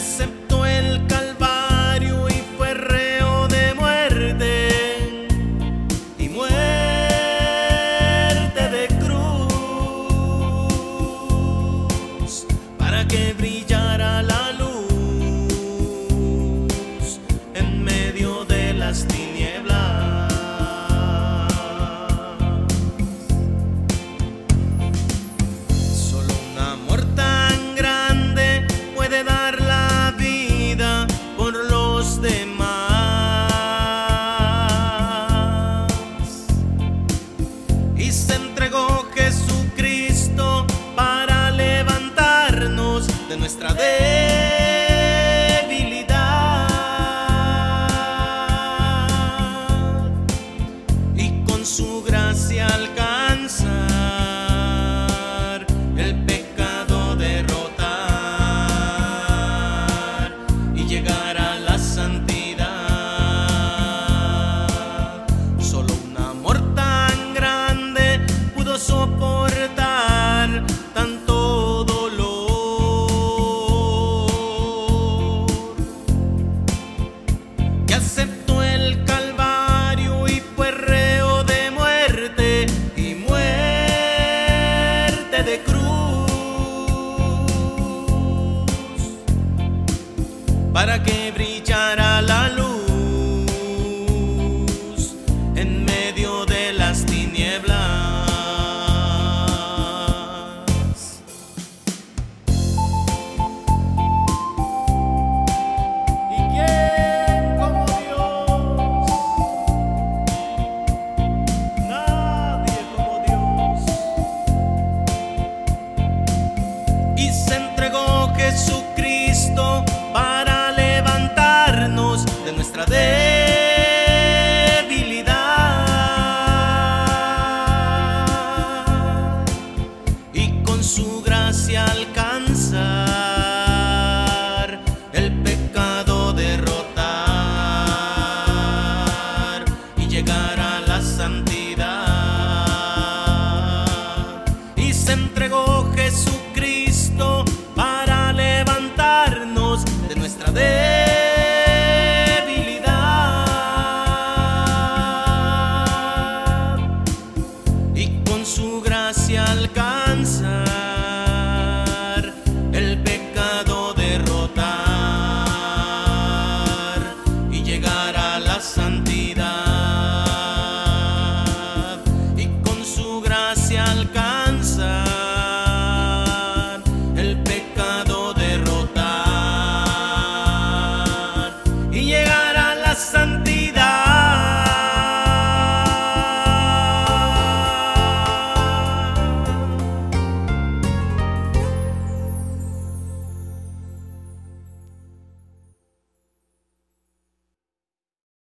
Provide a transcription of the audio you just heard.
simple. Se entregó Jesucristo para levantarnos de nuestra debilidad. Y con su gracia alcanzar para que brillara la luz en medio de las tinieblas. ¿Y quién como Dios? Nadie como Dios. Y se entregó y